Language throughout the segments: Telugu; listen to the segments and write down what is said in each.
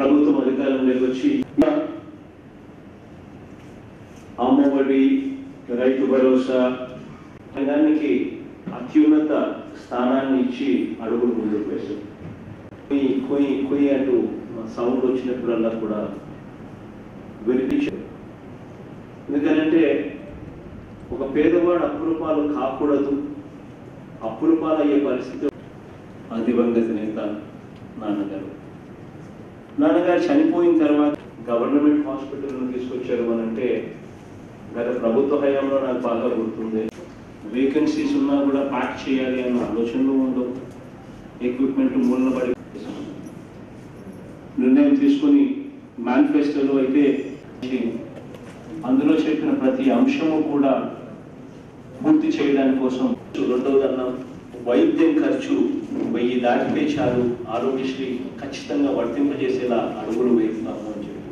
ప్రభుత్వం అధికారంలోకి వచ్చి అమ్మఒడి రైతు భరోసా రంగానికి అత్యున్నత స్థానాన్ని ఇచ్చి అడుగులు ముందుకు వేశారు. కొయ్యి కొయ్యి కొయ్యి అంటూ సౌండ్ వచ్చినప్పుడల్లా కూడా వినిపించారు. ఎందుకంటే ఒక పేదవాడు అప్పురూపాలు కాకూడదు. అప్పురూపాలు అయ్యే పరిస్థితి. ఆ దివంగత నేత నాన్నగారు. నాన్నగారు చనిపోయిన తర్వాత గవర్నమెంట్ హాస్పిటల్ తీసుకొచ్చారు అని అంటే గత ప్రభుత్వ హయాంలో నాకు బాగా గుర్తుంది. వేకెన్సీస్ ఉన్నా కూడా ప్యాక్ చేయాలి అన్న ఆలోచనలు ఉండవు. ఎక్విప్మెంట్ మూలన పడి నిర్ణయం తీసుకొని మేనిఫెస్టోలో అయితే అందులో చెప్పిన ప్రతి అంశము కూడా పూర్తి చేయడానికి కోసం రెండవదన్న వైద్యం ఖర్చు వెయ్యి దాటితే చాలు. ఆరోగ్యశ్రీ ఖచ్చితంగా వర్తింపజేసేలా అడుగులు వేస్తాము అని చెప్పి.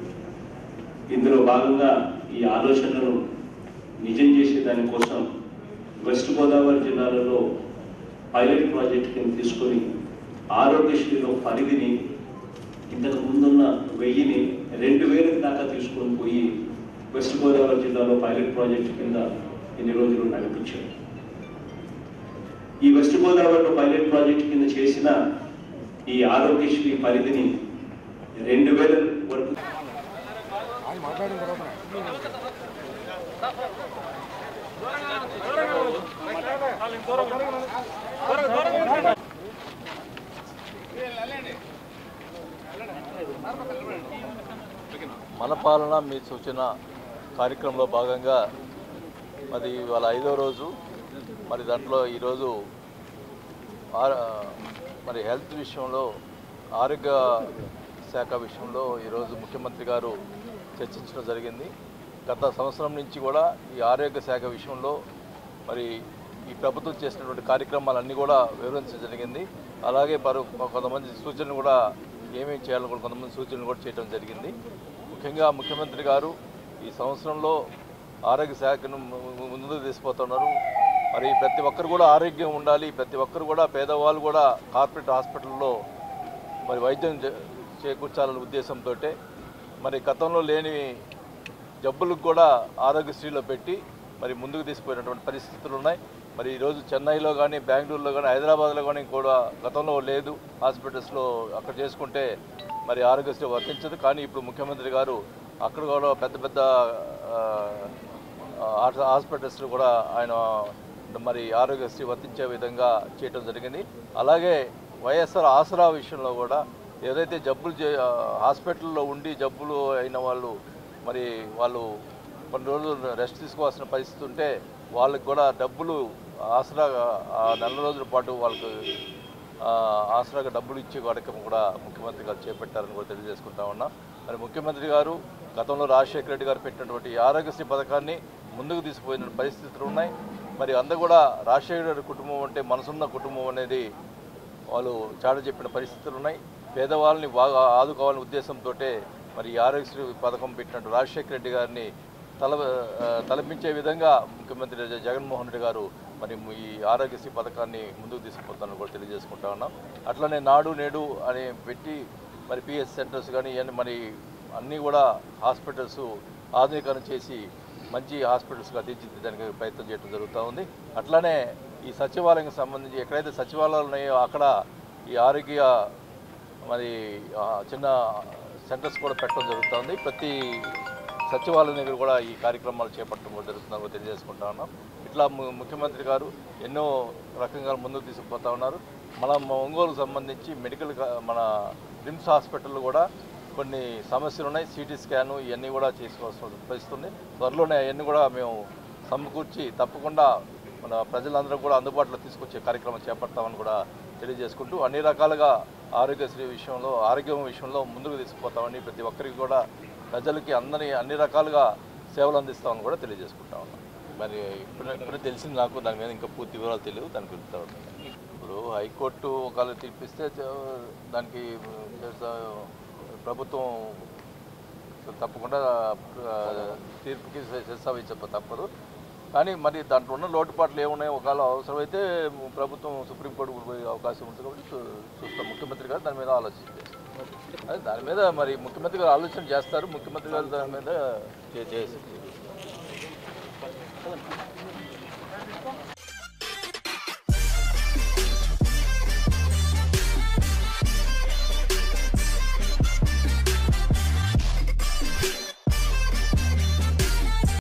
ఇందులో భాగంగా ఈ ఆలోచనను నిజం చేసే దానికోసం వెస్ట్ గోదావరి జిల్లాలలో పైలట్ ప్రాజెక్ట్ కింద తీసుకొని ఆరోగ్యశ్రీలో పరిధిని ఇంతకు ముందున్న వెయ్యిని రెండు వేల దాకా తీసుకొని పోయి వెస్ట్ గోదావరి జిల్లాలో పైలట్ ప్రాజెక్ట్ కింద ఇన్ని రోజులు నడిపించారు. ఈ వెస్ట్ గోదావరిలో పైలట్ ప్రాజెక్ట్ కింద చేసిన ఈ ఆరోగ్యశ్రీ పరిధిని రెండు వేల వరకు మన పాలన మీ సూచన కార్యక్రమంలో భాగంగా మరి ఇవాళ ఐదో రోజు మరి దాంట్లో ఈరోజు మరి హెల్త్ విషయంలో ఆరోగ్య శాఖ విషయంలో ఈరోజు ముఖ్యమంత్రి గారు చర్చించడం జరిగింది. గత సంవత్సరం నుంచి కూడా ఈ ఆరోగ్య శాఖ విషయంలో మరి ఈ ప్రభుత్వం చేసినటువంటి కార్యక్రమాలన్నీ కూడా వివరించడం జరిగింది. అలాగే పరు కొంతమంది సూచనలు కూడా ఏమేమి చేయాలో కూడా కొంతమంది సూచనలు కూడా చేయడం జరిగింది. ముఖ్యంగా ముఖ్యమంత్రి గారు ఈ సంవత్సరంలో ఆరోగ్య శాఖను ముందుకు తీసుకుపోతున్నారు. మరి ప్రతి ఒక్కరు కూడా ఆరోగ్యం ఉండాలి ప్రతి ఒక్కరు కూడా పేదవాళ్ళు కూడా కార్పొరేట్ హాస్పిటల్లో మరి వైద్యం చే- చేకూర్చాలనే ఉద్దేశంతో మరి గతంలో లేని జబ్బులకు కూడా ఆరోగ్యశ్రీలో పెట్టి మరి ముందుకు తీసుకుపోయినటువంటి పరిస్థితులు ఉన్నాయి. మరి ఈరోజు చెన్నైలో కానీ బెంగళూరులో కానీ హైదరాబాద్లో కానీ కూడా గతంలో లేదు. హాస్పిటల్స్లో అక్కడ చేసుకుంటే మరి ఆరోగ్యశ్రీ వర్తించదు. కానీ ఇప్పుడు ముఖ్యమంత్రి గారు అక్కడ కూడా పెద్ద పెద్ద హాస్పిటల్స్లో హాస్పిటల్స్ కూడా ఆయన మరి ఆరోగ్యశ్రీ వర్తించే విధంగా చేయడం జరిగింది. అలాగే వైఎస్ఆర్ ఆసరా విషయంలో కూడా ఏదైతే జబ్బులు చే హాస్పిటల్లో ఉండి జబ్బులు అయిన వాళ్ళు మరి వాళ్ళు కొన్ని రోజులు రెస్ట్ తీసుకోవాల్సిన పరిస్థితి ఉంటే వాళ్ళకి కూడా డబ్బులు ఆసరా నెల రోజుల పాటు వాళ్ళకు ఆసరాగా డబ్బులు ఇచ్చే కార్యక్రమం కూడా ముఖ్యమంత్రి గారు చేపట్టారని కూడా తెలియజేసుకుంటా ఉన్నాం. మరి ముఖ్యమంత్రి గారు గతంలో రాజశేఖర రెడ్డి గారు పెట్టినటువంటి ఆరోగ్యశ్రీ పథకాన్ని ముందుకు తీసుకుపోయిన పరిస్థితులు ఉన్నాయి. మరి అందరూ కూడా రాజశేఖర కుటుంబం అంటే మనసున్న కుటుంబం అనేది వాళ్ళు చాట చెప్పిన పరిస్థితులు ఉన్నాయి. పేదవాళ్ళని బాగా ఆదుకోవాలనే ఉద్దేశంతో మరి ఈ ఆరోగ్యశ్రీ పథకం పెట్టినట్టు రాజశేఖర రెడ్డి గారిని తల తలపించే విధంగా ముఖ్యమంత్రి జగన్మోహన్ రెడ్డి గారు మరి ఈ ఆరోగ్యశ్రీ పథకాన్ని ముందుకు తీసుకుపోతానని కూడా తెలియజేసుకుంటా ఉన్నాం. అట్లనే నాడు నేడు అని పెట్టి మరి పిఎస్ సెంటర్స్ కానీ ఇవన్నీ మరి అన్నీ కూడా హాస్పిటల్స్ ఆధునీకరణ చేసి మంచి హాస్పిటల్స్గా తీర్చిదిద్దడానికి ప్రయత్నం చేయడం జరుగుతూ ఉంది. అట్లానే ఈ సచివాలయంకి సంబంధించి ఎక్కడైతే సచివాలయాలు ఉన్నాయో అక్కడ ఈ ఆరోగ్య మరి చిన్న సెంటర్స్ కూడా పెట్టడం జరుగుతుంది. ప్రతి సచివాలయం దగ్గర కూడా ఈ కార్యక్రమాలు చేపట్టడం కూడా జరుగుతుందని తెలియజేసుకుంటా ఉన్నాం. ఇట్లా ముఖ్యమంత్రి గారు ఎన్నో రకంగా ముందుకు తీసుకుపోతా ఉన్నారు. మన ఒంగోలు సంబంధించి మెడికల్ కా- మన రిమ్స్ హాస్పిటల్ కూడా కొన్ని సమస్యలు ఉన్నాయి సిటీ స్కాను ఇవన్నీ కూడా చేసుకోవాల్సిన పరిస్థితి త్వరలోనే అవన్నీ కూడా మేము సమకూర్చి తప్పకుండా మన ప్రజలందరూ కూడా అందుబాటులో తీసుకొచ్చే కార్యక్రమం చేపడతామని కూడా తెలియజేసుకుంటూ అన్ని రకాలుగా ఆరోగ్యశ్రీ విషయంలో ఆరోగ్యం విషయంలో ముందుకు తీసుకుపోతామని ప్రతి ఒక్కరికి కూడా ప్రజలకి అందరి అన్ని రకాలుగా సేవలు అందిస్తామని కూడా తెలియజేసుకుంటా ఉన్నాం. మరి ఇప్పుడు ఇప్పుడే తెలిసింది నాకు దాని మీద ఇంకా పూర్తి వివరాలు తెలియదు దాని గురించి ఇప్పుడు హైకోర్టు ఒకవేళ తీర్పిస్తే దానికి ప్రభుత్వం తప్పకుండా తీర్పుకి శిరసావించ తప్పదు. కానీ మరి దాంట్లో ఉన్న లోటుపాట్లు ఏమున్నాయో? ఒకవేళ అవసరమైతే ప్రభుత్వం సుప్రీంకోర్టుకు పోయే అవకాశం ఉంటుంది కాబట్టి చూ- చూస్తాం. ముఖ్యమంత్రి గారు దాని మీద ఆలోచించారు అదే దాని మీద మరి ముఖ్యమంత్రి గారు ఆలోచన చేస్తారు. ముఖ్యమంత్రి గారు దాని మీద చేసి